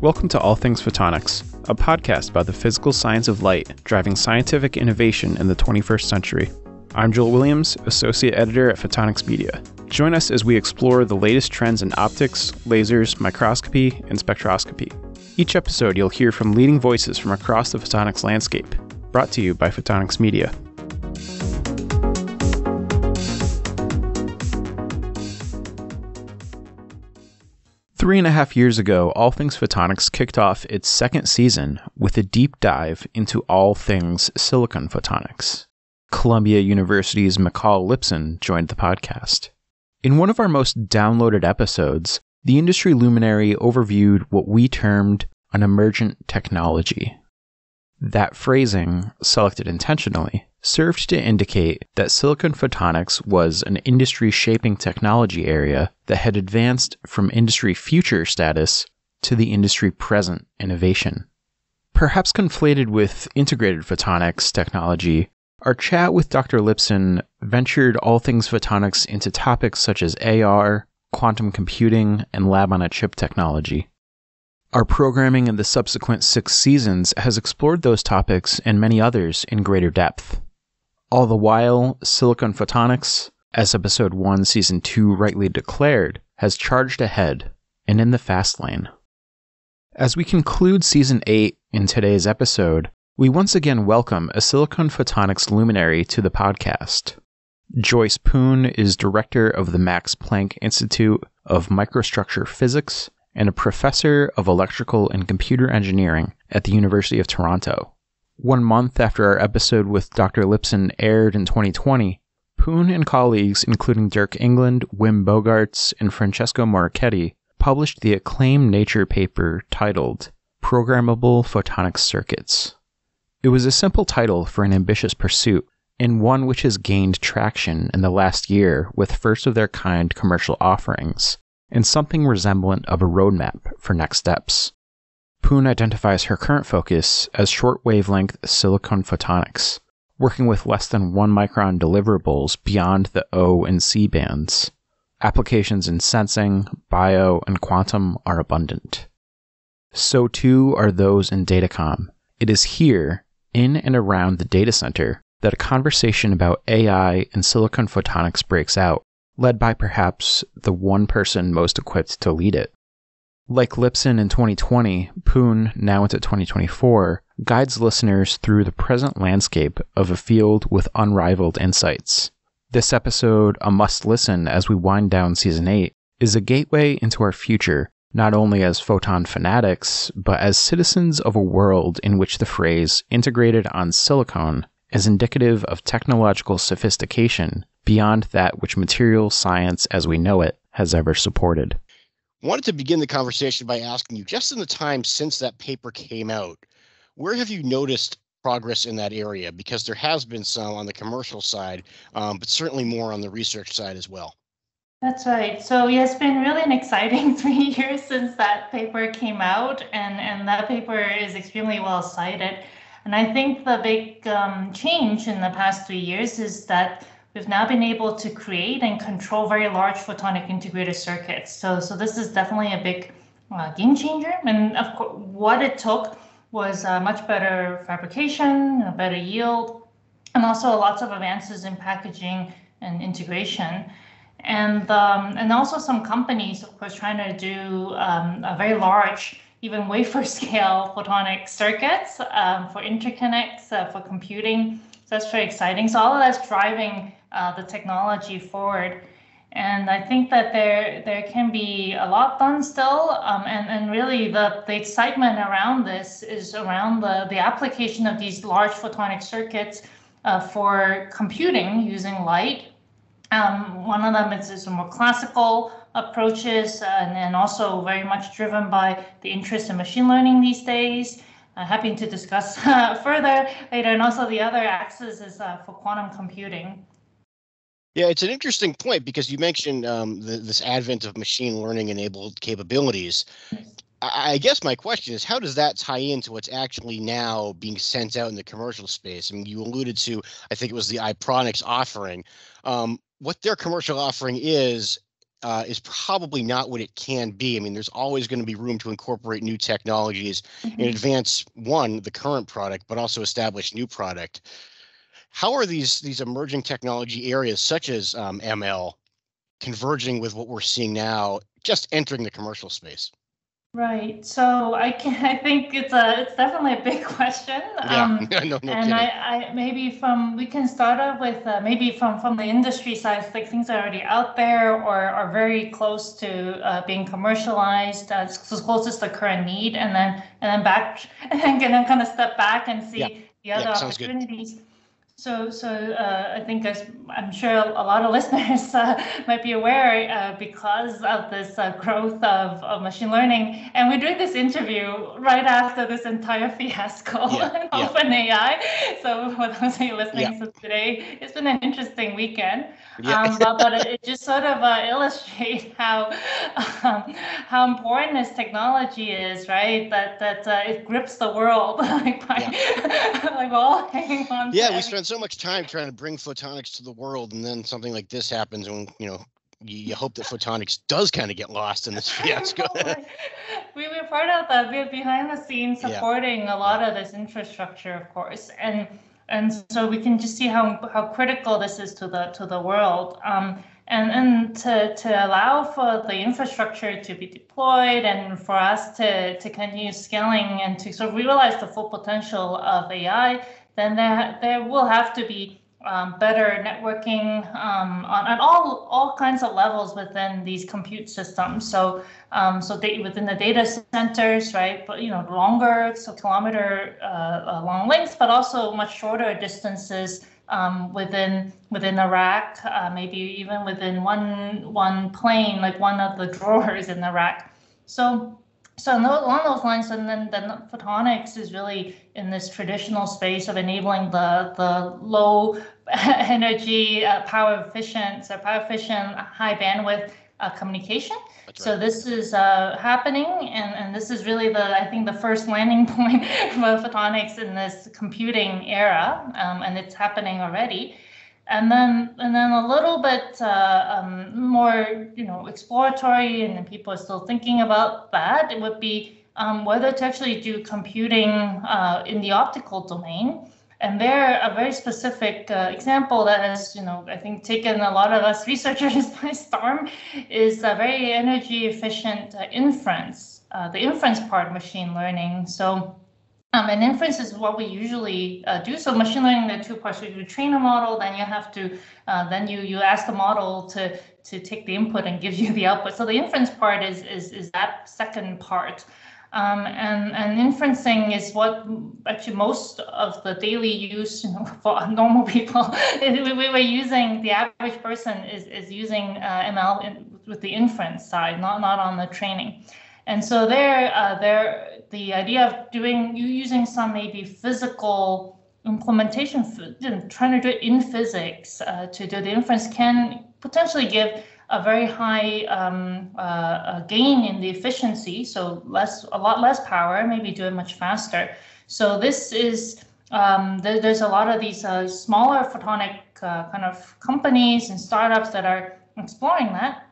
Welcome to All Things Photonics, a podcast about the physical science of light driving scientific innovation in the 21st century. I'm Joel Williams, Associate Editor at Photonics Media. Join us as we explore the latest trends in optics, lasers, microscopy, and spectroscopy. Each episode, you'll hear from leading voices from across the photonics landscape, brought to you by Photonics Media. Three and a half years ago, All Things Photonics kicked off its second season with a deep dive into all things silicon photonics. Columbia University's Michal Lipson joined the podcast. In one of our most downloaded episodes, the industry luminary overviewed what we termed an emergent technology. That phrasing, selected intentionally, served to indicate that silicon photonics was an industry shaping technology area that had advanced from industry future status to the industry present innovation. Perhaps conflated with integrated photonics technology, our chat with Dr. Lipson ventured all things photonics into topics such as AR, quantum computing, and lab on a chip technology. Our programming in the subsequent six seasons has explored those topics and many others in greater depth. All the while, Silicon Photonics, as Episode 1, Season 2 rightly declared, has charged ahead and in the fast lane. As we conclude Season 8 in today's episode, we once again welcome a Silicon Photonics luminary to the podcast. Joyce Poon is director of the Max Planck Institute of Microstructure Physics and a professor of electrical and computer engineering at the University of Toronto. One month after our episode with Dr. Lipson aired in 2020, Poon and colleagues, including Dirk Englund, Wim Bogaerts, and Francesco Morichetti, published the acclaimed Nature paper titled Programmable Photonic Circuits. It was a simple title for an ambitious pursuit, and one which has gained traction in the last year with first of their kind commercial offerings, and something resemblant of a roadmap for next steps. Poon identifies her current focus as short wavelength silicon photonics, working with less than 1 micron deliverables beyond the O and C bands. Applications in sensing, bio, and quantum are abundant. So too are those in datacom. It is here, in and around the data center, that a conversation about AI and silicon photonics breaks out, led by perhaps the one person most equipped to lead it. Like Lipson in 2020, Poon, now into 2024, guides listeners through the present landscape of a field with unrivaled insights. This episode, a must listen as we wind down season 8, is a gateway into our future, not only as photon fanatics, but as citizens of a world in which the phrase integrated on silicon is indicative of technological sophistication beyond that which material science as we know it has ever supported wanted to begin the conversation by asking you just in the time since that paper came out, where have you noticed progress in that area? Because there has been some on the commercial side, um, but certainly more on the research side as well. That's right. So yeah, it's been really an exciting three years since that paper came out, and, and that paper is extremely well cited. And I think the big um, change in the past three years is that we've now been able to create and control very large photonic integrated circuits. So, so this is definitely a big uh, game changer. And of course, what it took was uh, much better fabrication, a better yield, and also lots of advances in packaging and integration. And, um, and also some companies, of course, trying to do um, a very large, even wafer scale photonic circuits um, for interconnects, uh, for computing. So that's very exciting. So all of that's driving uh, the technology forward. And I think that there there can be a lot done still, um, and and really the the excitement around this is around the the application of these large photonic circuits uh, for computing using light. Um, one of them is, is more classical approaches, uh, and then also very much driven by the interest in machine learning these days. Uh, happy to discuss further later. And also the other axis is uh, for quantum computing. Yeah, it's an interesting point because you mentioned um, the, this advent of machine learning enabled capabilities. I, I guess my question is, how does that tie into what's actually now being sent out in the commercial space? I mean, you alluded to, I think it was the iPronics offering. Um, what their commercial offering is, uh, is probably not what it can be. I mean, there's always going to be room to incorporate new technologies mm-hmm. and advance one the current product, but also establish new product. How are these these emerging technology areas such as um, ML converging with what we're seeing now, just entering the commercial space? Right. So I can. I think it's a. It's definitely a big question. Yeah. Um, no, no, no and I, I maybe from we can start off with uh, maybe from from the industry side, like things are already out there or are very close to uh, being commercialized, uh, as close as the current need, and then and then back and then, and then kind of step back and see yeah. the other yeah, opportunities. Good. So, so uh, I think as I'm sure a lot of listeners uh, might be aware, uh, because of this uh, growth of, of machine learning, and we're doing this interview right after this entire fiasco yeah, in yeah. OpenAI. So, for those of you listening yeah. to today, it's been an interesting weekend. Yeah. Um, but, but it just sort of uh, illustrates how um, how important this technology is, right? That that uh, it grips the world like by like all hanging on. Yeah, we so much time trying to bring photonics to the world, and then something like this happens, and you know, you, you hope that photonics does kind of get lost in this fiasco. we were part of that. We're behind the scenes supporting yeah. a lot of this infrastructure, of course, and and so we can just see how how critical this is to the to the world. Um, and, and to, to allow for the infrastructure to be deployed and for us to, to continue scaling and to sort of realize the full potential of AI, then there, there will have to be um, better networking um, on, on all all kinds of levels within these compute systems. So um, so they, within the data centers, right? But you know longer, so kilometer uh, uh, long lengths, but also much shorter distances um, within within a rack, uh, maybe even within one one plane, like one of the drawers in the rack. So so along those lines, and then, then photonics is really in this traditional space of enabling the the low energy, uh, power efficient, so power efficient, high bandwidth uh, communication. So this is uh, happening, and, and this is really the I think the first landing point for photonics in this computing era, um, and it's happening already and then and then a little bit uh, um, more you know exploratory and people are still thinking about that it would be um, whether to actually do computing uh, in the optical domain. And there a very specific uh, example that has you know i think taken a lot of us researchers by storm is a very energy efficient uh, inference uh, the inference part of machine learning. So um, and inference is what we usually uh, do. So machine learning, the two parts. You train a model, then you have to, uh, then you you ask the model to to take the input and give you the output. So the inference part is is is that second part. Um, and and inferencing is what actually most of the daily use you know, for normal people we, we were using the average person is is using uh, ML in, with the inference side, not not on the training. And so there, uh, there, the idea of doing using some maybe physical implementation, trying to do it in physics uh, to do the inference can potentially give a very high um, uh, gain in the efficiency, so less, a lot less power, maybe do it much faster. So this is um, there, there's a lot of these uh, smaller photonic uh, kind of companies and startups that are exploring that.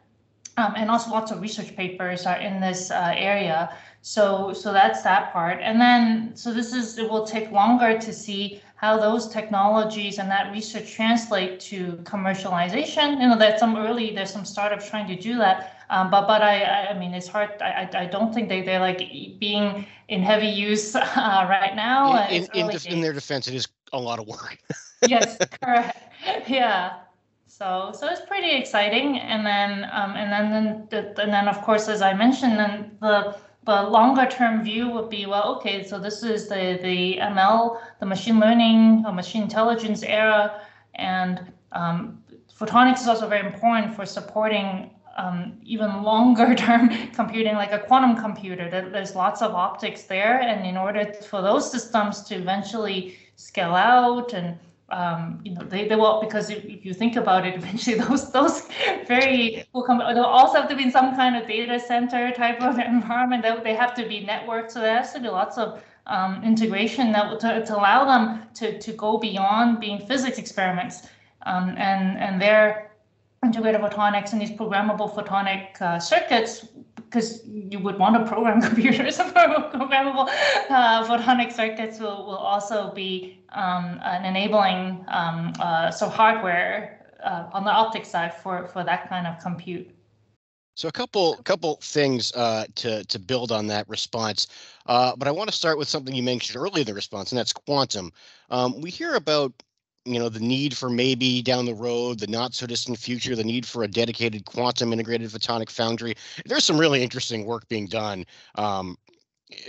Um, and also lots of research papers are in this uh, area. So, so that's that part. And then, so this is, it will take longer to see how those technologies and that research translate to commercialization. You know, there's some early, there's some startups trying to do that. Um, but, but I, I mean, it's hard. I, I don't think they, they're like being in heavy use uh, right now. In, in, in, in their defense, it is a lot of work. yes, correct. Yeah. So so it's pretty exciting. And then um, and then then and then of course as I mentioned, then the the longer term view would be well okay so this is the the ml the machine learning or machine intelligence era. And um, photonics is also very important for supporting um, even longer term computing like a quantum computer. There's lots of optics there. And in order for those systems to eventually scale out and um, you know, they, they will because if, if, you think about it, eventually those those very will come. They'll also have to be in some kind of data center type of environment. They have to be networked, so there has to be lots of um, integration that to, to allow them to to go beyond being physics experiments. Um, and and there integrated photonics and these programmable photonic uh, circuits because you would want to program computers programmable uh, photonic circuits will, will also be um, an enabling um, uh, so hardware uh, on the optics side for, for that kind of compute. So a couple couple things uh, to to build on that response, uh, but I want to start with something you mentioned earlier in the response, and that's quantum. Um, we hear about you know the need for maybe down the road, the not so distant future, the need for a dedicated quantum integrated photonic foundry. There's some really interesting work being done. Um,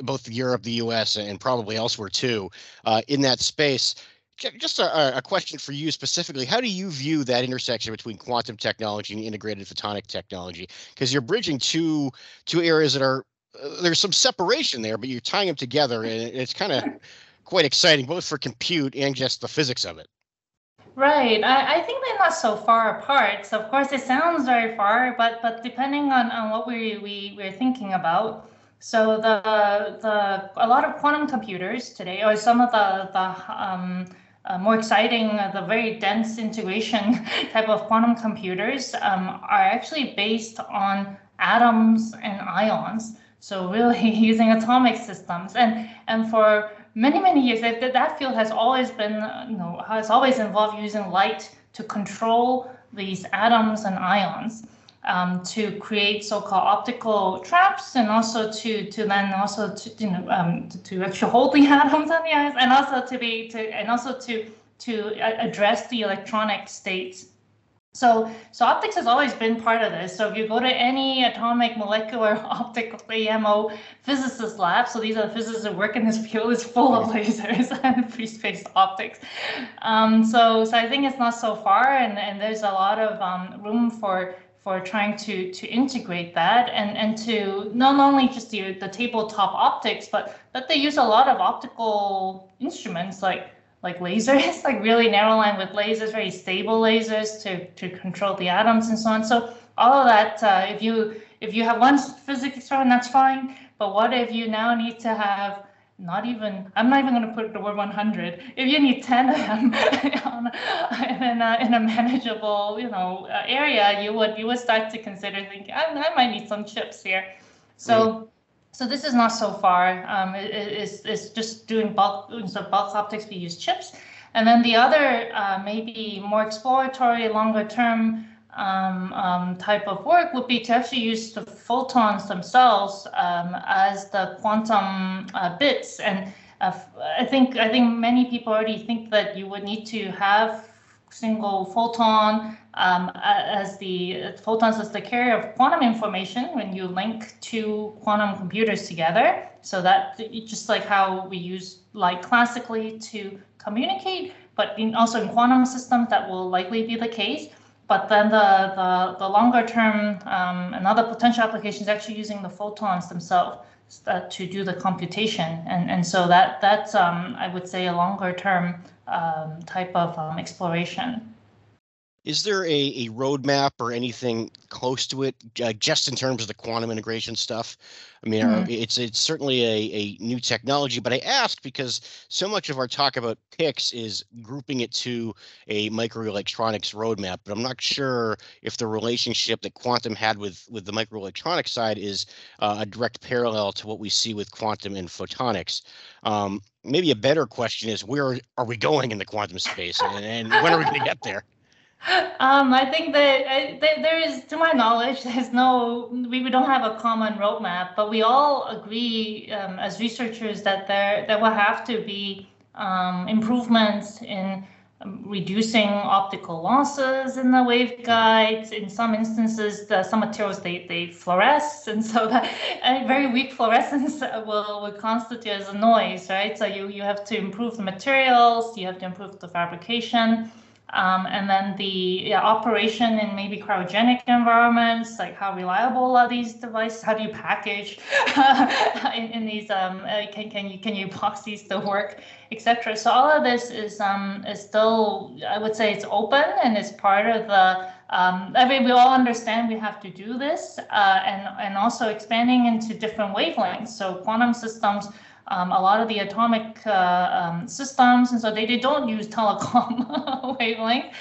both Europe, the U.S., and probably elsewhere too, uh, in that space just a, a, question for you specifically. How do you view that intersection between quantum technology and integrated photonic technology? Because you're bridging two two areas that are uh, there's some separation there, but you're tying them together, and it's kind of quite exciting, both for compute and just the physics of it. Right. I, I think they're not so far apart. So of course it sounds very far, but but depending on, on what we, we we're thinking about. So the the a lot of quantum computers today, or some of the the um, uh, more exciting, uh, the very dense integration type of quantum computers um, are actually based on atoms and ions. So really using atomic systems. And, and for many, many years, that, that field has always been, you know, has always involved using light to control these atoms and ions um, to create so-called optical traps and also to to then also to you know um, to, to, actually hold the atoms on the ions and also to be to and also to to address the electronic states. So, so optics has always been part of this. So if you go to any atomic molecular optical AMO physicist lab, so these are the physicists that work in this field, is full of lasers and free space optics. Um, so, so I think it's not so far, and, and there's a lot of um, room for for trying to to integrate that and and to not only just the the tabletop optics, but that they use a lot of optical instruments like like lasers, like really narrow line with lasers, very stable lasers to to control the atoms and so on. So all of that, uh, if you if you have one physics experiment, that's fine. But what if you now need to have not even i'm not even going to put the word 100 if you need 10 of them in, a, in a manageable you know uh, area you would you would start to consider thinking i, I might need some chips here. So mm. so this is not so far. Um, it, it's, it's just doing bulk so bulk optics we use chips. And then the other uh, maybe more exploratory longer term um, um, type of work would be to actually use the photons themselves um, as the quantum uh, bits. And uh, I think I think many people already think that you would need to have single photon um, as the photons as the carrier of quantum information when you link two quantum computers together. So that just like how we use light classically to communicate, but in, also in quantum systems that will likely be the case. But then the, the, the longer term, um, another potential application is actually using the photons themselves uh, to do the computation. And, and so that that's, um, I would say, a longer term um, type of um, exploration. Is there a, a roadmap or anything close to it, uh, just in terms of the quantum integration stuff? I mean, mm-hmm. it's it's certainly a, a new technology, but I ask because so much of our talk about PICs is grouping it to a microelectronics roadmap, but I'm not sure if the relationship that quantum had with with the microelectronics side is uh, a direct parallel to what we see with quantum and photonics. Um, maybe a better question is where are we going in the quantum space, and, and when are we going to get there? Um, I think that uh, there is, to my knowledge, there's no, we, don't have a common roadmap, but we all agree um, as researchers that there there will have to be um, improvements in um, reducing optical losses in the waveguides. In some instances, the, some materials they, they fluoresce, and so that very weak fluorescence will, will constitute as a noise, right? So you, you have to improve the materials, you have to improve the fabrication. Um, and then the yeah, operation in maybe cryogenic environments, like how reliable are these devices? How do you package in, in, these? Um, uh, can, can you can you box these to work, etc. So all of this is um, is still, I would say, it's open and it's part of the. Um, I mean, we all understand we have to do this, uh, and and also expanding into different wavelengths. So quantum systems um, a lot of the atomic uh, um, systems, and so they, they don't use telecom wavelength.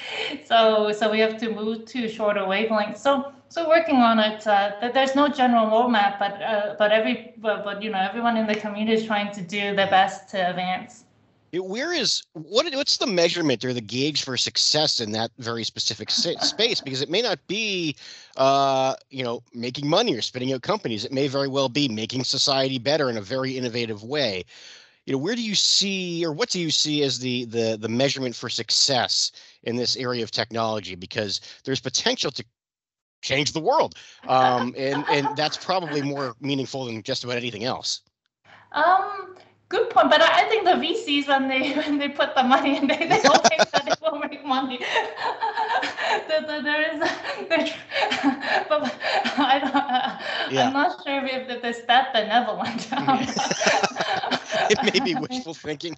So so we have to move to shorter wavelengths. So so working on it. Uh, there's no general roadmap, but uh, but every but, but you know everyone in the community is trying to do their best to advance. Where is what? What's the measurement or the gauge for success in that very specific space? Because it may not be, uh, you know, making money or spinning out companies. It may very well be making society better in a very innovative way. You know, where do you see, or what do you see as the the the measurement for success in this area of technology? Because there's potential to change the world, um, and and that's probably more meaningful than just about anything else. Um Good point, but I think the VCs when they when they put the money in, they, they don't think that they will make money. the, the, there is, but I don't, yeah. I'm not sure if, if it's that benevolent. it may be wishful thinking.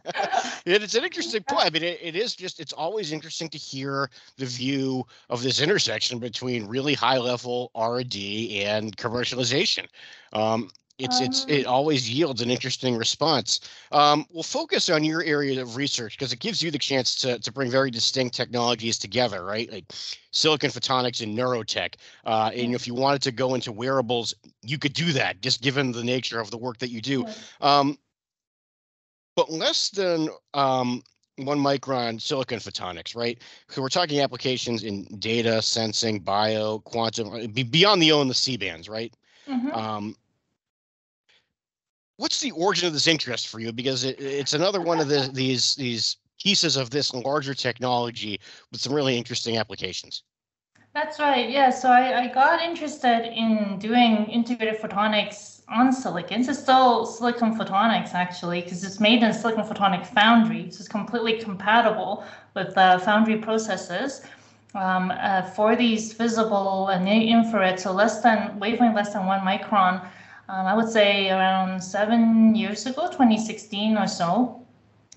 it's an interesting point. I mean, it, it is just it's always interesting to hear the view of this intersection between really high level R and D and commercialization. Um, it's it's it um always yields an interesting response. Um, we'll focus on your area of research because it gives you the chance to to bring very distinct technologies together, right? Like silicon photonics and neurotech. Uh, and if you wanted to go into wearables, you could do that, just given the nature of the work that you do. Um, but less than um, one micron silicon photonics, right? So we're talking applications in data, sensing, bio, quantum, uh, beyond the O and the C bands, right? Mm-hmm. Um, what's the origin of this interest for you? Because it, it's another one of the, these these pieces of this larger technology with some really interesting applications. That's right. Yeah. So I, I got interested in doing integrated photonics on silicon. Is still silicon photonics actually, because it's made in silicon photonic foundry. This is completely compatible with the foundry processes. Um, uh, for these visible and infrared, so less than wavelength less than one micron, um, I would say around seven years ago, 2016 or so.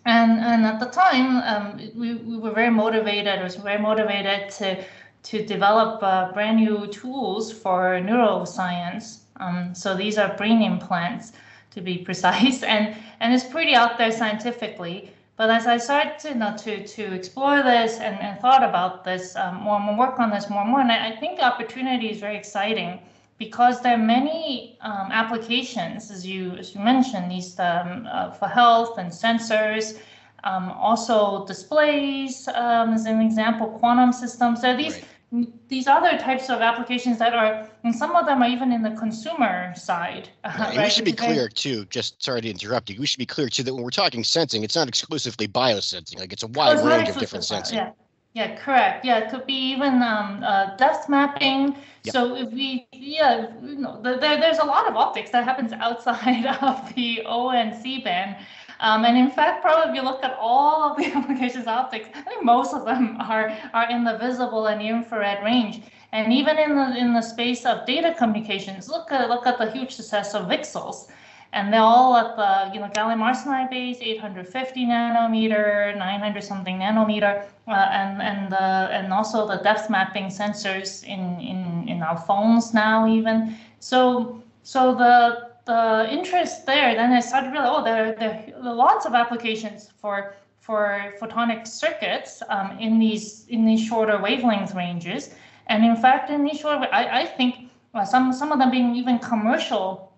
And, and at the time, um, we, we were very motivated, I was very motivated to, to develop uh, brand new tools for neuroscience. Um, so these are brain implants, to be precise, and, and it's pretty out there scientifically. But as I started to, you know, to, to explore this and, and thought about this um, more and more, work on this more and more, and I, I think the opportunity is very exciting because there are many um, applications, as you as you mentioned, these um, uh, for health and sensors, um, also displays um, as an example, quantum systems. There are these right. these other types of applications that are, and some of them are even in the consumer side. Uh, right. right? We should be clear too. Just sorry to interrupt you. We should be clear too that when we're talking sensing, it's not exclusively biosensing. Like it's a wide oh, range of different sensing. Yeah. Yeah, correct. Yeah, it could be even um, uh, depth mapping. Yep. So if we, yeah, you know, there, there's a lot of optics that happens outside of the O and C band. Um, and in fact, probably if you look at all of the applications optics, I think most of them are are in the visible and infrared range. And even in the in the space of data communications, look at look at the huge success of VCSELs and they're all at the you know gallium arsenide base, 850 nanometer, 900 something nanometer, uh, and and the and also the depth mapping sensors in in in our phones now even. So so the the interest there, then I started really oh there there are lots of applications for for photonic circuits um, in these in these shorter wavelength ranges, and in fact in these shorter I I think uh, some some of them being even commercial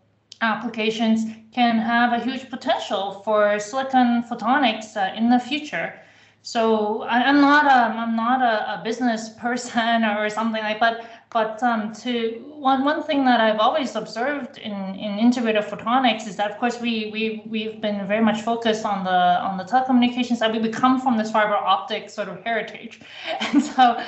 applications can have a huge potential for silicon photonics uh, in the future. So I, am not a I'm not a, a, business person or something like but but um, to one one thing that I've always observed in, in integrated photonics is that of course we we we've been very much focused on the on the telecommunications side. We, we come from this fiber optic sort of heritage, and so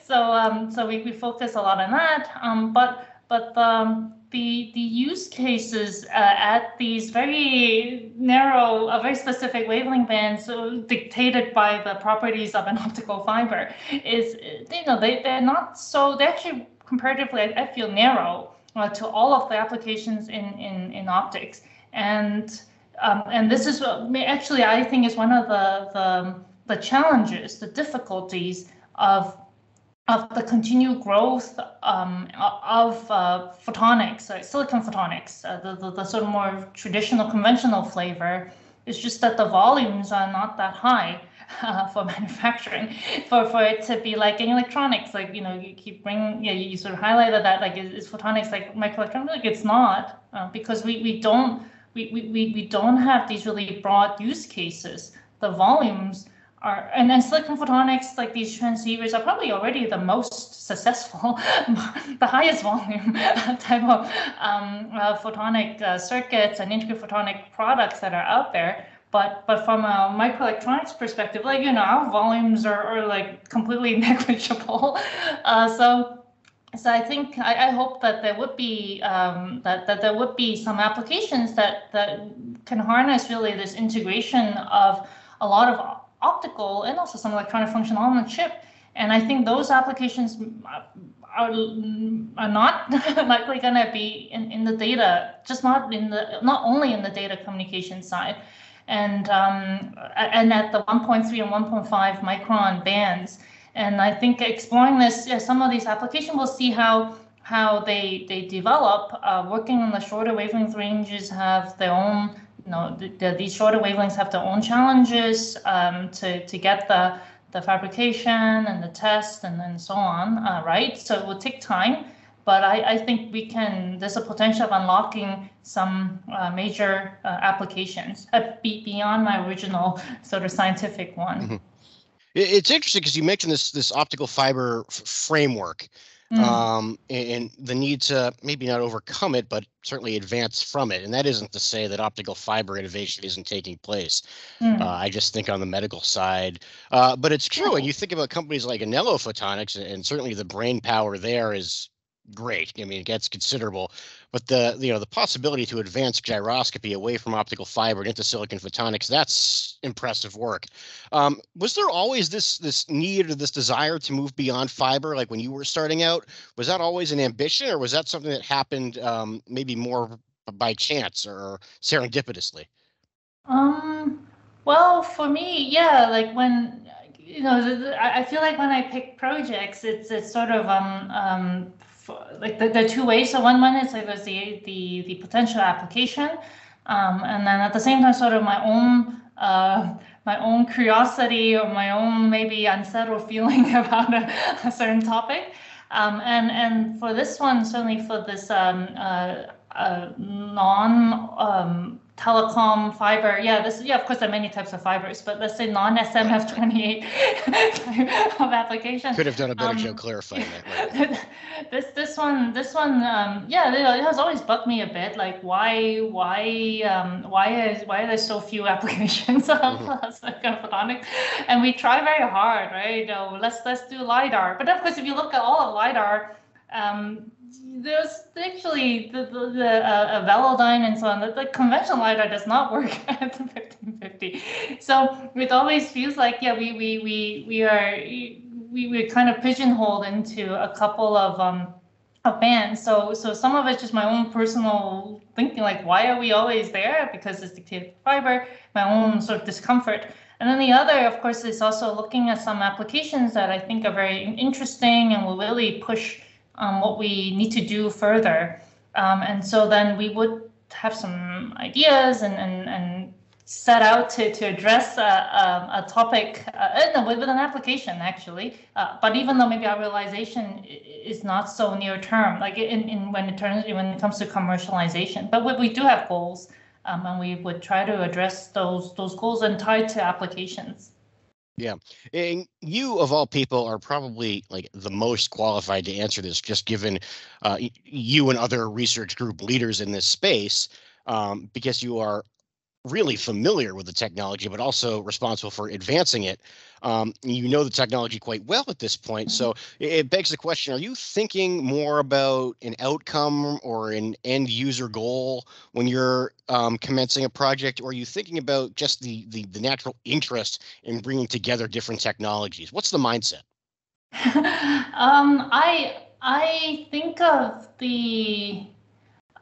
so um, so we, we focus a lot on that. Um, but but um, the the use cases uh, at these very narrow, uh, very specific wavelength bands, so dictated by the properties of an optical fiber, is you know they they're not so they actually comparatively I, I feel narrow uh, to all of the applications in in in optics and. Um, and this is what actually I think is one of the, the the challenges, the difficulties of of the continued growth um, of uh, photonics, like silicon photonics, uh, the, the, the, sort of more traditional conventional flavor. It's just that the volumes are not that high uh, for manufacturing. For for it to be like in electronics, like you know, you keep bringing, yeah, you sort of highlighted that like is, is photonics like microelectronics? Like it's not uh, because we we don't we, we we don't have these really broad use cases. The volumes are and then silicon photonics like these transceivers are probably already the most successful the highest volume type of um, uh, photonic uh, circuits and integrated photonic products that are out there. But but from a microelectronics perspective like you know our volumes are, are like completely negligible. Uh, so so I think I, I, hope that there would be um, that that there would be some applications that that can harness really this integration of a lot of optical and also some electronic function on the chip. And I think those applications are, are not likely going to be in, in the data, just not in the not only in the data communication side, and um, and at the 1.3 and 1.5 micron bands. And I think exploring this, yeah, some of these applications, we'll see how how they they develop. Uh, working on the shorter wavelength ranges have their own know, the, the, these shorter wavelengths have their own challenges um, to, to get the, the fabrication and the test and then so on, uh, right? So it will take time, but I, I think we can, there's a potential of unlocking some uh, major uh, applications uh, be, beyond my original sort of scientific one. Mm-hmm. It's interesting because you mentioned this this optical fiber f- framework, Mm. Um, and, the need to maybe not overcome it, but certainly advance from it. And that isn't to say that optical fiber innovation isn't taking place. Mm. Uh, I just think on the medical side, uh, but it's true. And you think about companies like Anello Photonics, and certainly the brain power there is great. I mean, it gets considerable, but the you know the possibility to advance gyroscopy away from optical fiber and into silicon photonics that's impressive work. Um, was there always this this need or this desire to move beyond fiber, like when you were starting out? Was that always an ambition, or was that something that happened um, maybe more by chance or serendipitously? Um. Well, for me, yeah, like when you know, I feel like when I pick projects, it's it's sort of um um like the, the two ways. So one one is like there's the the the potential application, um, and then at the same time, sort of my own uh, my own curiosity or my own maybe unsettled feeling about a, a certain topic. Um, and and for this one, certainly for this um, uh, uh, non um, telecom fiber. Yeah, this yeah, of course, there are many types of fibers, but let's say non-SMF28 of application. Could have done a better um, job clarifying that. Right? this this one this one um, yeah, it has always bugged me a bit. Like why why um, why is why are there so few applications of mm-hmm. photonics? And we try very hard, right? Oh, let's let's do lidar. But of course, if you look at all of lidar. Um, there's actually the, the, the uh, Velodyne and so on. The, the conventional lidar does not work at the 1550. So it always feels like yeah, we we we we are we we're kind of pigeonholed into a couple of um of bands. So so some of it's just my own personal thinking, like why are we always there? Because it's dictated fiber, my own sort of discomfort. And then the other, of course, is also looking at some applications that I think are very interesting and will really push um, what we need to do further. Um, and so then we would have some ideas and, and, and set out to, to address a, a, a topic uh, no, with, with, an application actually. Uh, but even though maybe our realization is not so near term, like in, in when it turns when it comes to commercialization, but we, we do have goals, um, and we would try to address those those goals and tie to applications. Yeah. And you, of all people, are probably like the most qualified to answer this, just given uh, you and other research group leaders in this space, um, because you are really familiar with the technology, but also responsible for advancing it. Um, you know the technology quite well at this point. So mm-hmm. it, begs the question Are you thinking more about an outcome or an end user goal when you're um, commencing a project, or are you thinking about just the, the, the natural interest in bringing together different technologies? What's the mindset? um, I I think of the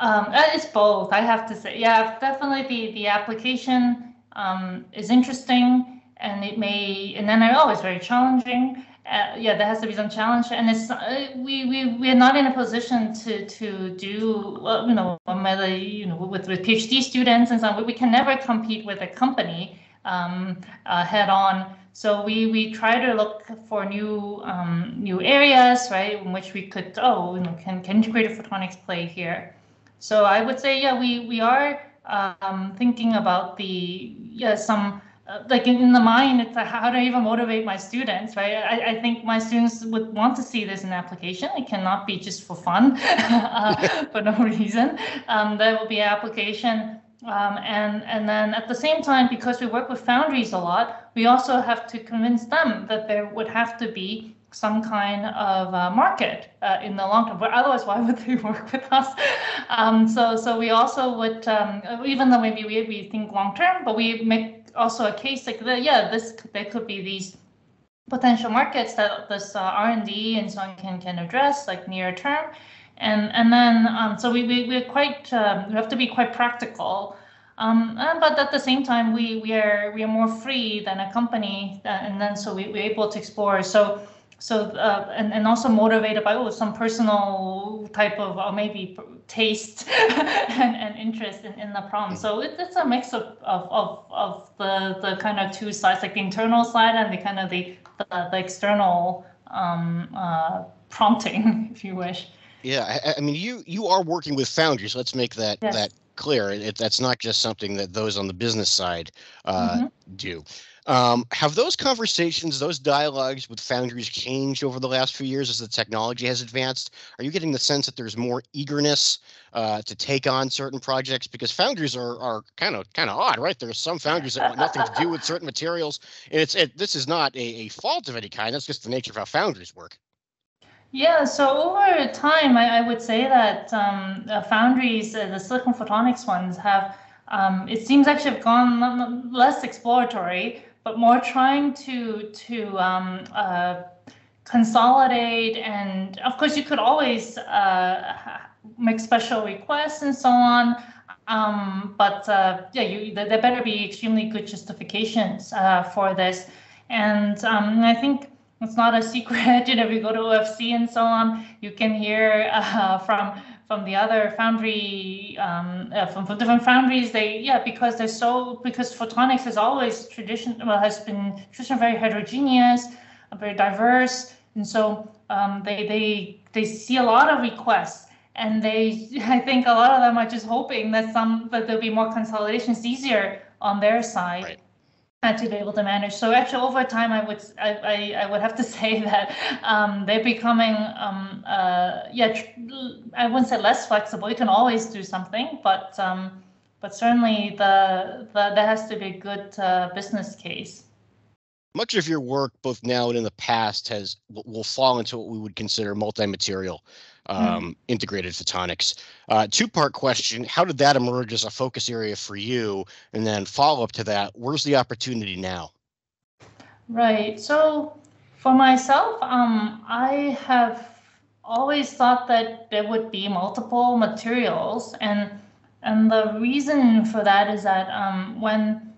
um, uh, it's both. I have to say, yeah, definitely the the application um, is interesting, and it may, and then they're always very challenging. uh, yeah, there has to be some challenge, and it's uh, we we we are not in a position to to do well, you know whether you know with with PhD students and so on. We can never compete with a company um, uh, head on. So we we try to look for new um, new areas, right, in which we could oh you know can can integrated photonics play here. So I would say yeah we we are um, thinking about the yeah some uh, like in, in, the mind, it's like, how do I even motivate my students, right? I, I think my students would want to see this in application. It cannot be just for fun, uh, for no reason. Um, there will be an application. Um, and, and then at the same time, because we work with foundries a lot, we also have to convince them that there would have to be some kind of uh, market uh, in the long term. But otherwise, why would they work with us? Um, so, so we also would, um, even though maybe we, we think long term, but we make also a case like that. Yeah, this there could be these potential markets that this uh, R&D and so on can can address like near term, and and then um, so we we we're quite um, we have to be quite practical. Um, and, but at the same time, we we are we are more free than a company, uh, and then so we, we're able to explore. So so uh, and, and also motivated by oh, some personal type of or maybe taste and, and interest in, in the problem. So it, it's a mix of, of, of, of the, the kind of two sides like the internal side and the kind of the, the, the external um, uh, prompting if you wish. Yeah I, I, mean you you are working with foundries. Let's make that yes. that clear it, that's not just something that those on the business side uh, mm-hmm. do um, have those conversations, those dialogues with foundries changed over the last few years as the technology has advanced? Are you getting the sense that there's more eagerness uh, to take on certain projects? Because foundries are are kind of kind of odd, right? There's some foundries that want nothing to do with certain materials, and it's it, this is not a, a fault of any kind. That's just the nature of how foundries work. Yeah, so over time, I, I would say that um, foundries, uh, the silicon photonics ones, have um, it seems actually have gone less exploratory but more trying to to um, uh, consolidate and of course you could always uh, make special requests and so on um, but uh, yeah you there better be extremely good justifications uh, for this. And um, I think it's not a secret you know if you go to OFC and so on you can hear uh, from from the other foundry um, uh, from, from different foundries they yeah because they're so because photonics has always tradition well has been tradition very heterogeneous uh, very diverse and so um, they they they see a lot of requests and they i think a lot of them are just hoping that some that there'll be more consolidations easier on their side. Right to be able to manage. So actually, over time, I would I, I, I would have to say that um, they're becoming um, uh, yeah I wouldn't say less flexible. You can always do something, but um, but certainly the, the there has to be a good uh, business case. Much of your work, both now and in the past, has will fall into what we would consider multi-material Hmm. um, integrated photonics. Uh, two part question How did that emerge as a focus area for you? And then follow up to that, where's the opportunity now? Right. So for myself, um, I have always thought that there would be multiple materials and and the reason for that is that um, when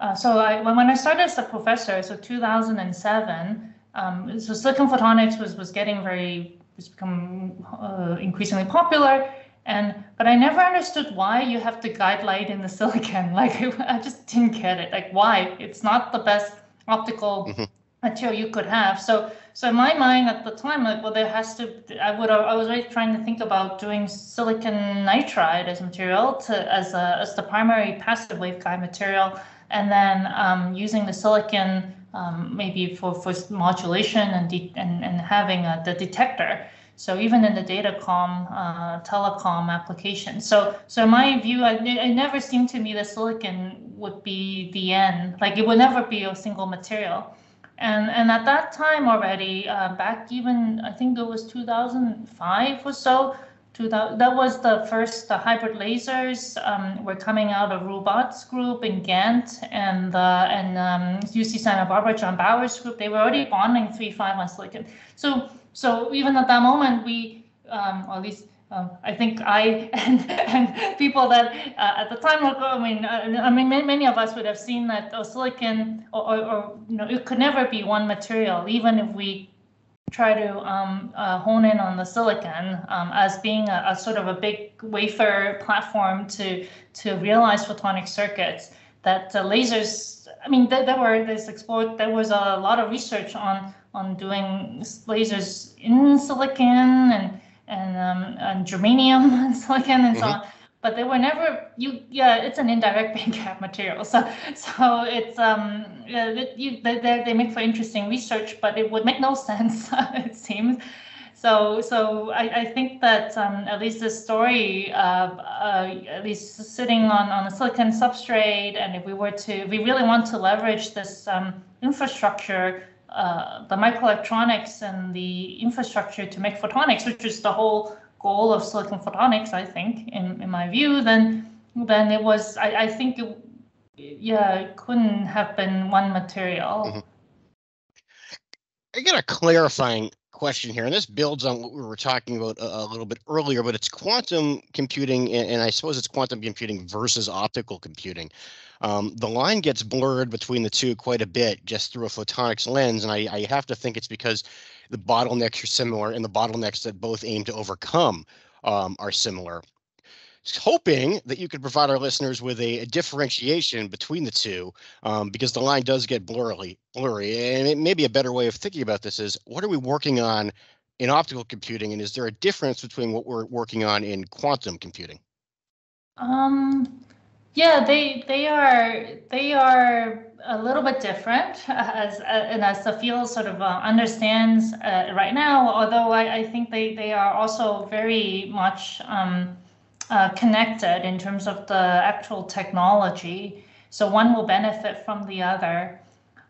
uh, so I, when, when I started as a professor, so 2007, um, so silicon photonics was was getting very it's become uh, increasingly popular. And but I never understood why you have to guide light in the silicon. Like I just didn't get it. Like why? It's not the best optical mm-hmm. material you could have. So so in my mind at the time, like well, there has to. I would. I was already trying to think about doing silicon nitride as material to as a as the primary passive waveguide material, and then um, using the silicon um, maybe for, for modulation and, and, and having a, the detector. So even in the datacom, uh, telecom application. So so in my view, it never seemed to me that silicon would be the end. Like it would never be a single material. And and at that time already, uh, back even I think it was 2005 or so, that was the first the hybrid lasers um, were coming out of Roel Baets Group in Ghent and uh, and um, UC Santa Barbara John Bowers Group. They were already bonding three five on silicon. So so even at that moment, we um, or at least um, I think I and, and people that uh, at the time, I mean, uh, I mean, many, many, of us would have seen that oh, silicon or, or, or, you know, it could never be one material, even if we try to um, uh, hone in on the silicon um, as being a, a, sort of a big wafer platform to to realize photonic circuits that uh, lasers i mean there, there were this explored there was a lot of research on on doing lasers in silicon and and, um, and germanium and silicon and mm-hmm. so on but they were never you yeah it's an indirect bandgap material. So so it's um you, they, they make for interesting research but it would make no sense it seems. So so I, I think that um, at least the story uh, uh, at least sitting on on a silicon substrate and if we were to we really want to leverage this um, infrastructure uh, the microelectronics and the infrastructure to make photonics which is the whole goal of silicon photonics, I think, in, in my view, then then it was I, I think it, yeah, it couldn't have been one material. Mm-hmm. I got a clarifying question here, and this builds on what we were talking about a, a little bit earlier, but it's quantum computing, and, and, I suppose it's quantum computing versus optical computing. Um, the line gets blurred between the two quite a bit just through a photonics lens, and I, I have to think it's because the bottlenecks are similar and the bottlenecks that both aim to overcome um, are similar. Hoping that you could provide our listeners with a, a differentiation between the two, um, because the line does get blurry, blurry. And it may be a better way of thinking about this is what are we working on in optical computing, and is there a difference between what we're working on in quantum computing? Um, yeah, they they are they are a little bit different as and as the field sort of uh, understands uh, right now. Although I, I, think they they are also very much um, uh, connected in terms of the actual technology. So one will benefit from the other.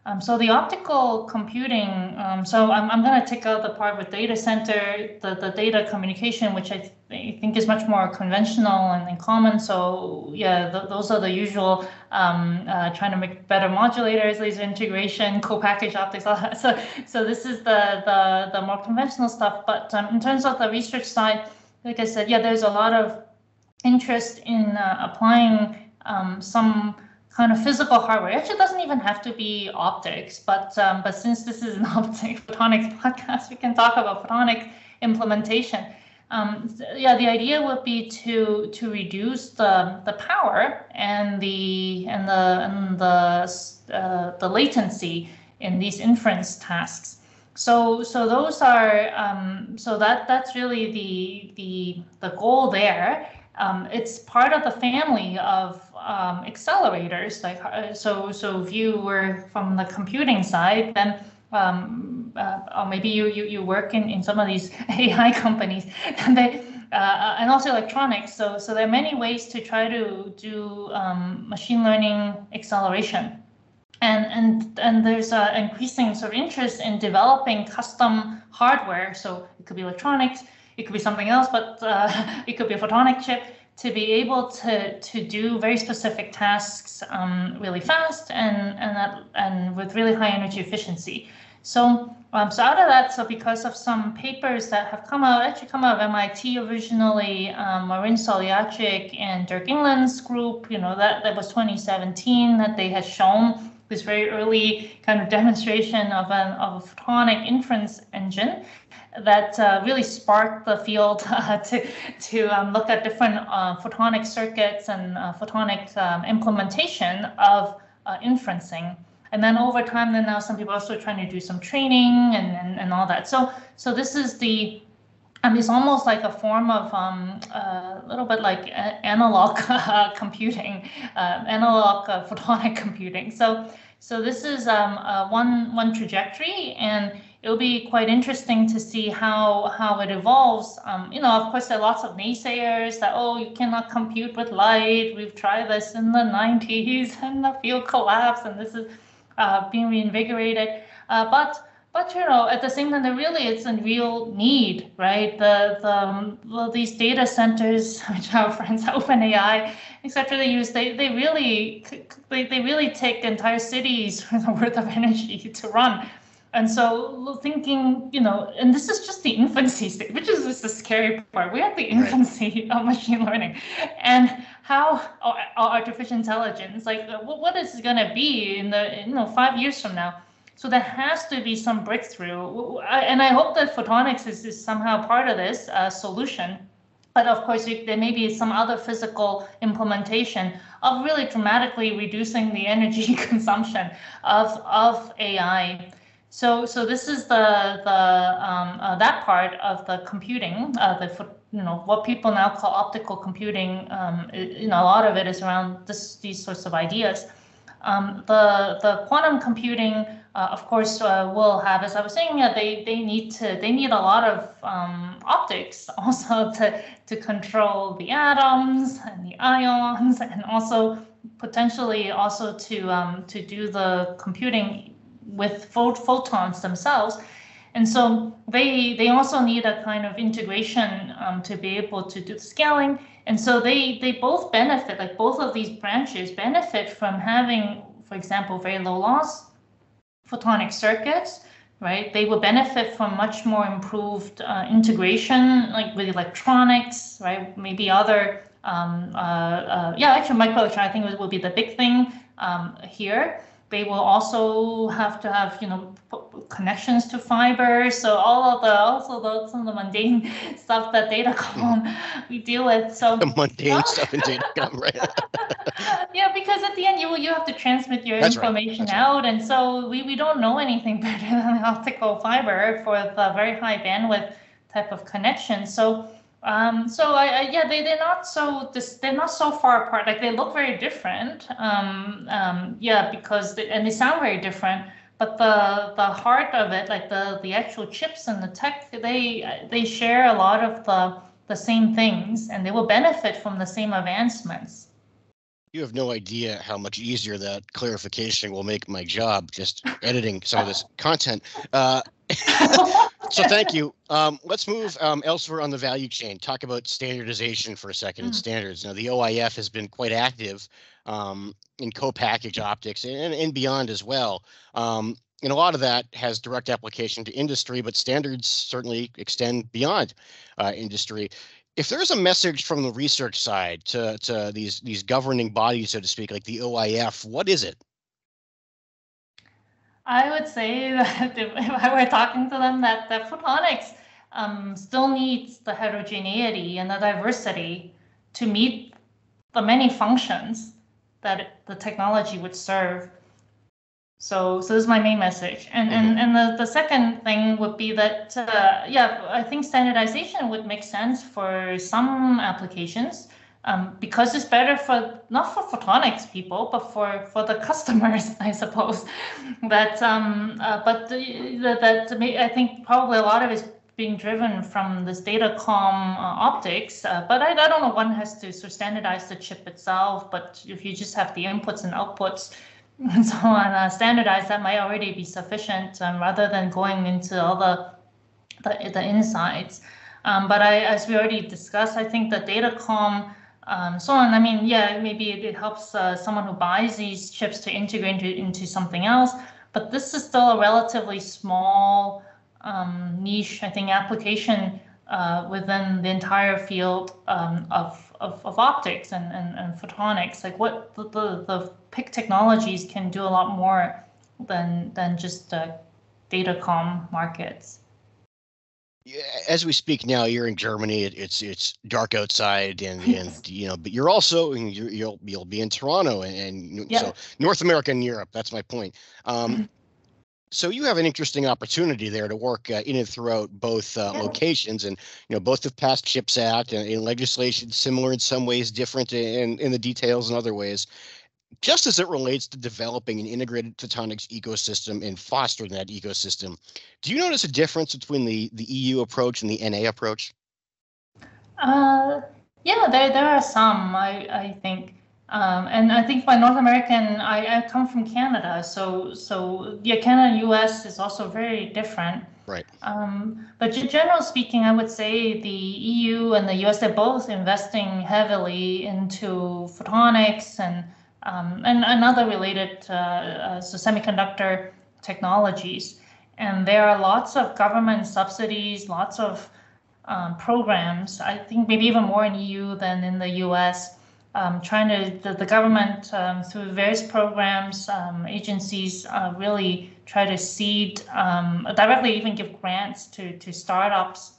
Um, so the optical computing, um, so I'm, I'm going to take out the part with data center, the, the data communication, which I, th- I think is much more conventional and, and common. So yeah, th- those are the usual um, uh, trying to make better modulators, laser integration, co-packaged optics. So so this is the the, the more conventional stuff. But um, in terms of the research side, like I said, yeah, there's a lot of interest in uh, applying um, some kind of physical hardware. It actually doesn't even have to be optics, but um, but since this is an optic photonics podcast, we can talk about photonic implementation. Um, yeah, the idea would be to to reduce the the power and the and the and the uh, the latency in these inference tasks. So so those are um, so that that's really the the the goal there. Um, it's part of the family of um, accelerators. Like uh, so, so if you were from the computing side, then um, uh, or maybe you, you you work in, in some of these AI companies, and they uh, and also electronics. So so there are many ways to try to do um, machine learning acceleration. And, and and there's an increasing sort of interest in developing custom hardware. So it could be electronics, it could be something else, but uh, it could be a photonic chip to be able to to do very specific tasks um, really fast and and that, and with really high energy efficiency. So um, so out of that, so because of some papers that have come out, actually come out of MIT originally, um, Marin Soljacic and Dirk Englund's group, you know, that, that was 2017 that they had shown this very early kind of demonstration of, an, of a photonic inference engine that uh, really sparked the field uh, to to um, look at different uh, photonic circuits and uh, photonic um, implementation of uh, inferencing. And then over time, then now some people are also trying to do some training and, and, and all that. So so this is the mean, it's almost like a form of um, a uh, little bit like analog computing, analog photonic computing. So so this is um, one one trajectory and it'll be quite interesting to see how how it evolves. Um, you know, of course, there are lots of naysayers that oh, you cannot compute with light. We've tried this in the 90s, and the field collapsed, and this is uh, being reinvigorated. Uh, but but you know, at the same time, there really it's a real need, right? The the um, well, these data centers, which our friends at OpenAI, etc., they use, they they really they, they really take entire cities worth of energy to run. And so thinking, you know, and this is just the infancy stage, which is just the scary part. We're at the infancy right. of machine learning. And how our artificial intelligence, like what, what is going to be in the, you know, five years from now? So there has to be some breakthrough. And I hope that photonics is, is somehow part of this uh, solution. But of course, there may be some other physical implementation of really dramatically reducing the energy consumption of, of AI. So, so this is the the um, uh, that part of the computing, uh, the you know what people now call optical computing. Um, it, you know, a lot of it is around this these sorts of ideas. Um, the the quantum computing, uh, of course, uh, will have, as I was saying, yeah, they they need to they need a lot of um, optics also to to control the atoms and the ions, and also potentially also to um, to do the computing with photons themselves. And so they they also need a kind of integration um, to be able to do scaling. And so they they both benefit, like both of these branches benefit from having, for example, very low loss photonic circuits, right? They will benefit from much more improved uh, integration, like with electronics, right? Maybe other, um, uh, uh, yeah, actually microelectronics I think will be the big thing um, here they will also have to have you know connections to fiber. So all of the also the, some of the mundane stuff that datacom hmm. we deal with. So the mundane stuff in datacom right? Yeah because at the end you will you have to transmit your That's information right. out. Right. and so we, we don't know anything better than optical fiber for the very high bandwidth type of connection. So um, so I, I, yeah, they they're not so this they're not so far apart. Like they look very different. Um, um, yeah, because they, and they sound very different. But the the heart of it, like the the actual chips and the tech, they they share a lot of the the same things, and they will benefit from the same advancements. You have no idea how much easier that clarification will make my job just editing some of this content. Uh, so thank you. Um, let's move um, elsewhere on the value chain. Talk about standardization for a second and mm. standards. Now, the OIF has been quite active um, in co-package optics and, and beyond as well. Um, and a lot of that has direct application to industry, but standards certainly extend beyond uh, industry. If there's a message from the research side to, to these these governing bodies, so to speak, like the OIF, what is it? I would say that if, I were talking to them, that, that photonics um, still needs the heterogeneity and the diversity to meet the many functions that the technology would serve. So, so this is my main message. And mm-hmm. and, and the, the second thing would be that, uh, yeah, I think standardization would make sense for some applications um, because it's better for not for photonics people, but for for the customers, I suppose. that um, uh, but the, that I think probably a lot of it is being driven from this datacom uh, optics. Uh, but I, I don't know. One has to sort of standardize the chip itself. But if you just have the inputs and outputs. And so on, uh, standardize that might already be sufficient um, rather than going into all the the, the insides. Um, but I, as we already discussed, I think the datacom um, so on. I mean, yeah, maybe it, it helps uh, someone who buys these chips to integrate into, into something else, but this is still a relatively small um, niche, I think, application uh, within the entire field um, of, of, of, optics and, and, and photonics. Like what the, the, the PIC technologies can do a lot more than, than just uh, datacom markets as we speak now, you're in Germany. It, it's it's dark outside, and and you know, but you're also you will you'll be in Toronto, and, and so North America and Europe. That's my point. Um, mm-hmm. So you have an interesting opportunity there to work uh, in and throughout both uh, locations, and you know both have passed Chips Act and, and legislation similar in some ways, different in in the details in other ways just as it relates to developing an integrated photonics ecosystem and fostering that ecosystem, do you notice a difference between the, the EU approach and the NA approach? Uh, yeah, there, there are some, I, I think. Um, and I think by North American, I, I come from Canada, so so yeah, Canada and U.S. is also very different. Right. Um, but general speaking, I would say the EU and the U.S. they're both investing heavily into photonics and um, and, and other related uh, uh, so semiconductor technologies. And there are lots of government subsidies, lots of um, programs, I think maybe even more in EU than in the US, um, trying to the, the government um, through various programs, um, agencies uh, really try to seed um, directly, even give grants to to startups.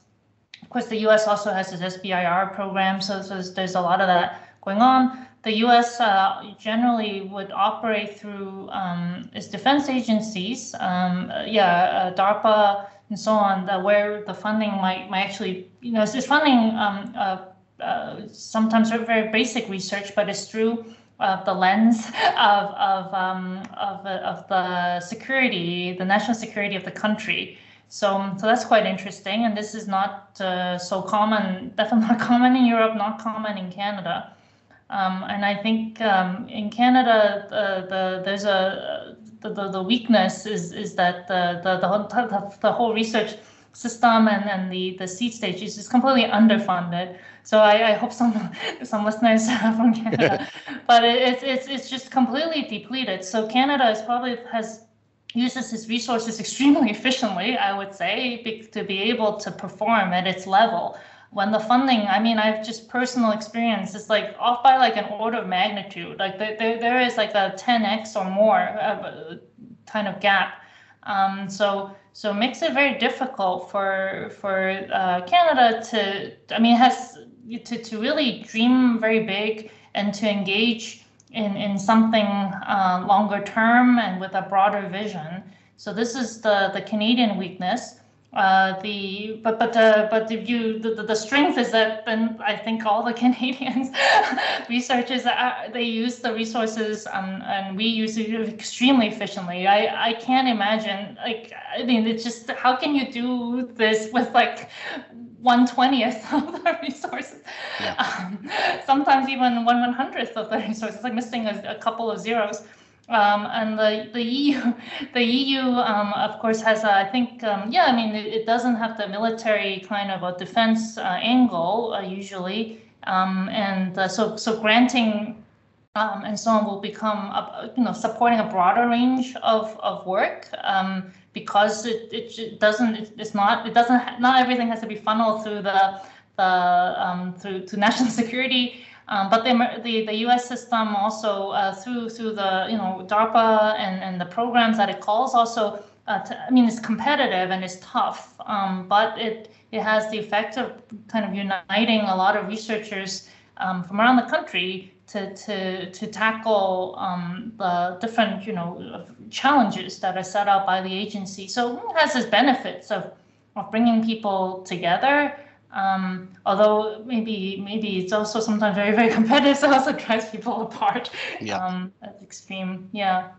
Of course, the U.S. also has this SBIR program, so, so there's, there's a lot of that going on. The U.S. Uh, generally would operate through um, its defense agencies, um, yeah, uh, DARPA and so on, the, where the funding might might actually, you know, it's funding uh, uh, sometimes very basic research, but it's through uh, the lens of of um, of, of the security, the national security of the country. So, so that's quite interesting, and this is not uh, so common. Definitely not common in Europe, not common in Canada. Um, and I think um, in Canada, the, the there's a the, the, the, weakness is is that the the the whole, the whole research system and, and the, the seed stage is just completely underfunded. So I, I hope some some listeners from Canada, but it, it's it's it's just completely depleted. So Canada is probably has uses its resources extremely efficiently, I would say, be, to be able to perform at its level. When the funding, I mean, I've just personal experience, it's like off by like an order of magnitude. Like there, there, there is like a 10x or more uh, kind of gap. Um, so so makes it very difficult for for uh, Canada to. I mean, it has to to really dream very big and to engage in in something uh, longer term and with a broader vision. So this is the the Canadian weakness. Uh, the but but uh, but if you the, the strength is that then I think all the Canadians researchers uh, they use the resources um, and we use it extremely efficiently. I I can't imagine like I mean it's just how can you do this with like one twentieth of the resources? Yeah. Um, sometimes even one one hundredth of the resources, like missing a, a couple of zeros. Um, and the, the EU, the EU, um, of course, has, a, I think, um, yeah, I mean, it, it, doesn't have the military kind of a defense uh, angle uh, usually, um, and uh, so so granting um, and so on will become, a, you know, supporting a broader range of of work um, because it, it doesn't, it's not, it doesn't, not everything has to be funneled through the the through to national security. Um, but the, the, the U.S. system also uh, through through the you know DARPA and, and the programs that it calls also uh, to, I mean it's competitive and it's tough, um, but it it has the effect of kind of uniting a lot of researchers um, from around the country to to to tackle um, the different you know challenges that are set out by the agency. So it has its benefits of of bringing people together. Um, although maybe maybe it's also sometimes very very competitive, so it also drives people apart. Yeah. Um, at extreme, yeah.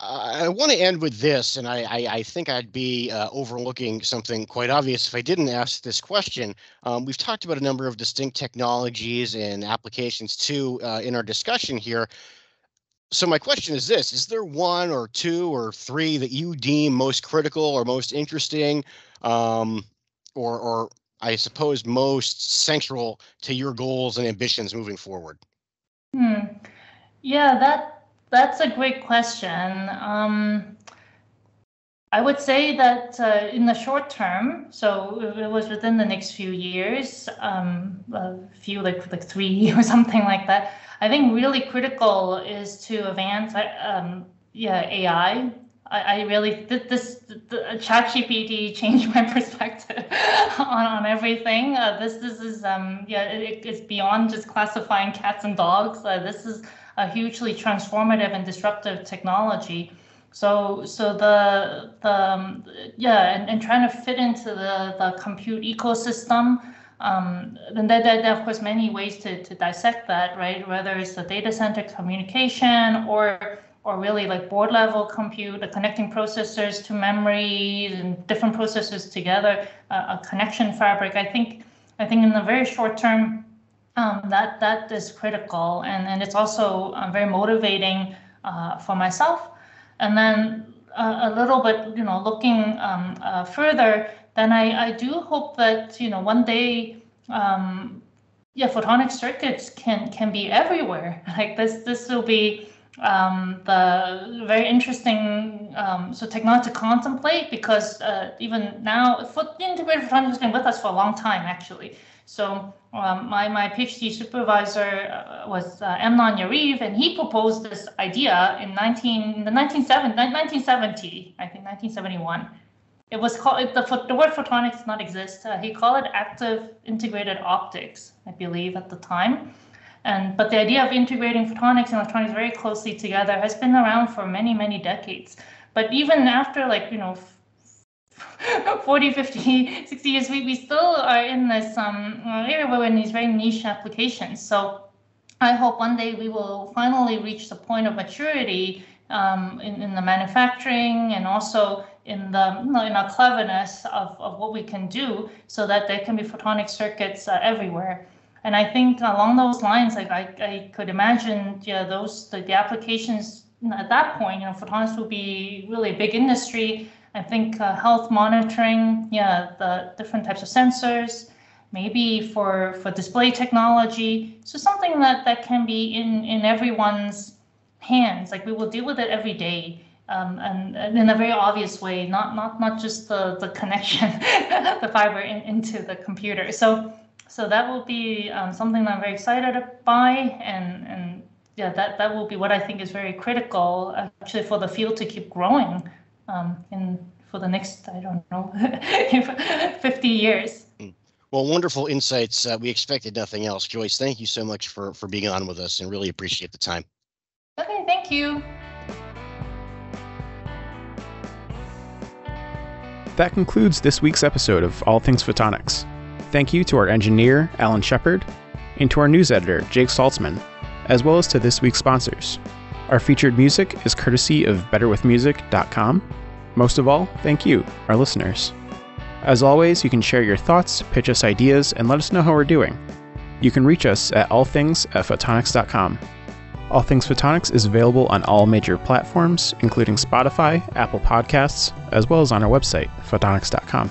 I want to end with this, and I, I, I think I'd be uh, overlooking something quite obvious if I didn't ask this question. Um, we've talked about a number of distinct technologies and applications too uh, in our discussion here. So my question is this: Is there one or two or three that you deem most critical or most interesting, um, or or I suppose, most central to your goals and ambitions moving forward? Hmm. Yeah, that that's a great question. Um, I would say that uh, in the short term, so it was within the next few years, um, a few like like three or something like that. I think really critical is to advance, um, yeah, AI I, I really did this ChatGPT changed my perspective on, on everything. Uh, this this is um yeah it, it's beyond just classifying cats and dogs. Uh, this is a hugely transformative and disruptive technology. So so the the um, yeah and, and trying to fit into the the compute ecosystem. Um, and there, there, there are of course many ways to, to dissect that, right? Whether it's the data center communication or or really like board level compute, the connecting processors to memory and different processors together, uh, a connection fabric. I think I think in the very short term, um, that that is critical, and and it's also uh, very motivating uh, for myself. And then uh, a little bit, you know, looking um, uh, further, then I I do hope that you know one day. Um, yeah, photonic circuits can can be everywhere. Like this, this will be um, the very interesting um, so technology to contemplate because uh, even now, foot, integrated photonics has been with us for a long time actually. So um, my, my PhD supervisor uh, was uh, Yariv, and he proposed this idea in 19, the 1970, I think 1971. It was called, the, the word photonics does not exist. Uh, he called it active integrated optics, I believe, at the time. And, but the idea of integrating photonics and electronics very closely together has been around for many, many decades. But even after like, you know, 40, 50, 60 years, we, we still are in this um, area where we're in these very niche applications. So I hope one day we will finally reach the point of maturity um, in, in the manufacturing and also in the in our cleverness of, of what we can do so that there can be photonic circuits uh, everywhere. And I think along those lines, like I, I could imagine yeah, those the, the applications at that point, you know, photonics will be really a big industry I think uh, health monitoring, yeah, the different types of sensors, maybe for for display technology. So something that that can be in in everyone's hands. Like we will deal with it every day. Um, and, and, in a very obvious way, not not not just the the connection, the fiber in, into the computer. So so that will be um, something that I'm very excited by, and and yeah, that that will be what I think is very critical actually for the field to keep growing um, in for the next I don't know 50 years. Hmm. Well, wonderful insights. Uh, we expected nothing else. Joyce, thank you so much for for being on with us and really appreciate the time. Okay, thank you. That concludes this week's episode of All Things Photonics. Thank you to our engineer, Alan Shepard, and to our news editor, Jake Saltzman, as well as to this week's sponsors. Our featured music is courtesy of betterwithmusic.com. Most of all, thank you, our listeners. As always, you can share your thoughts, pitch us ideas, and let us know how we're doing. You can reach us at allthings at photonics.com. All Things Photonics is available on all major platforms, including Spotify, Apple Podcasts, as well as on our website, photonics.com.